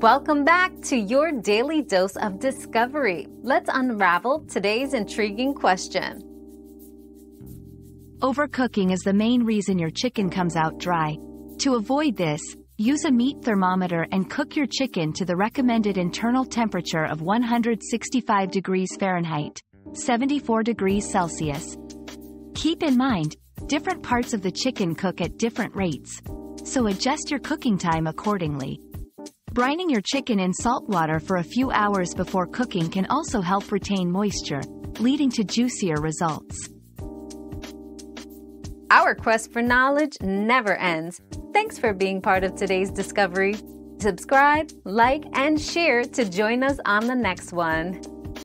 Welcome back to your daily dose of discovery. Let's unravel today's intriguing question. Overcooking is the main reason your chicken comes out dry. To avoid this, use a meat thermometer and cook your chicken to the recommended internal temperature of 165 degrees Fahrenheit, 74 degrees Celsius. Keep in mind, different parts of the chicken cook at different rates, so adjust your cooking time accordingly. Brining your chicken in salt water for a few hours before cooking can also help retain moisture, leading to juicier results. Our quest for knowledge never ends. Thanks for being part of today's discovery. Subscribe, like, and share to join us on the next one.